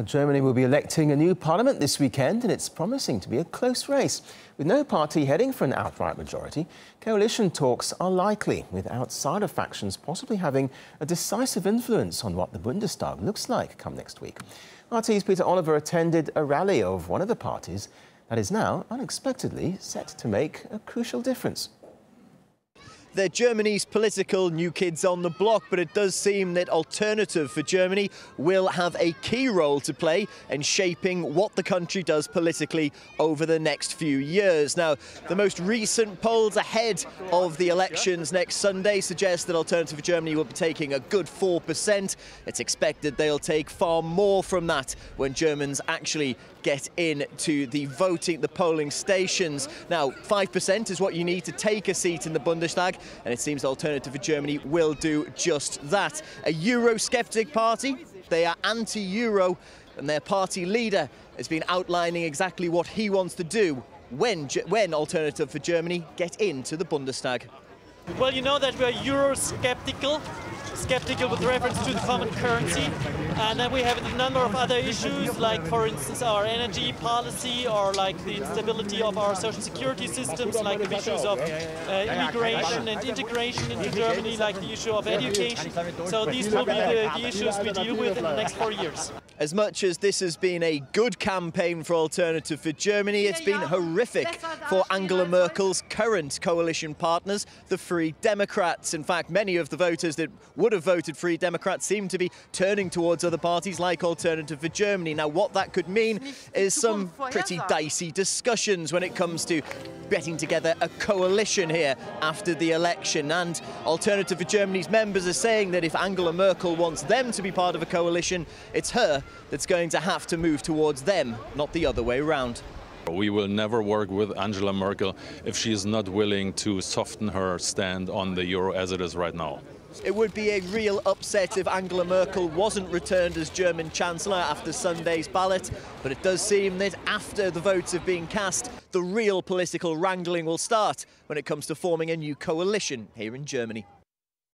Germany will be electing a new parliament this weekend, and it's promising to be a close race. With no party heading for an outright majority, coalition talks are likely, with outsider factions possibly having a decisive influence on what the Bundestag looks like come next week. RT's Peter Oliver attended a rally of one of the parties that is now unexpectedly set to make a crucial difference. They're Germany's political new kids on the block, but it does seem that Alternative for Germany will have a key role to play in shaping what the country does politically over the next few years. Now, the most recent polls ahead of the elections next Sunday suggest that Alternative for Germany will be taking a good 4%. It's expected they'll take far more from that when Germans actually get in to the voting, the polling stations. Now, 5% is what you need to take a seat in the Bundestag, and it seems Alternative for Germany will do just that. A Eurosceptic party, they are anti-Euro, and their party leader has been outlining exactly what he wants to do when, when Alternative for Germany get into the Bundestag. Well, you know that we're Eurosceptical, skeptical with reference to the common currency. And then we have a number of other issues, like, for instance, our energy policy or like the instability of our social security systems, like the issues of uh, immigration and integration into Germany, like the issue of education. So these will be the, the issues we deal with in the next four years. As much as this has been a good campaign for Alternative for Germany, it's been horrific for Angela Merkel's current coalition partners, the Free Democrats. In fact, many of the voters that would have voted Free Democrats seem to be turning towards other parties like Alternative for Germany. Now, what that could mean is some pretty dicey discussions when it comes to getting together a coalition here after the election. And Alternative for Germany's members are saying that if Angela Merkel wants them to be part of a coalition, it's her that's going to have to move towards them, not the other way around. We will never work with Angela Merkel if she is not willing to soften her stand on the euro as it is right now. It would be a real upset if Angela Merkel wasn't returned as German Chancellor after Sunday's ballot, but it does seem that after the votes have been cast, the real political wrangling will start when it comes to forming a new coalition here in Germany.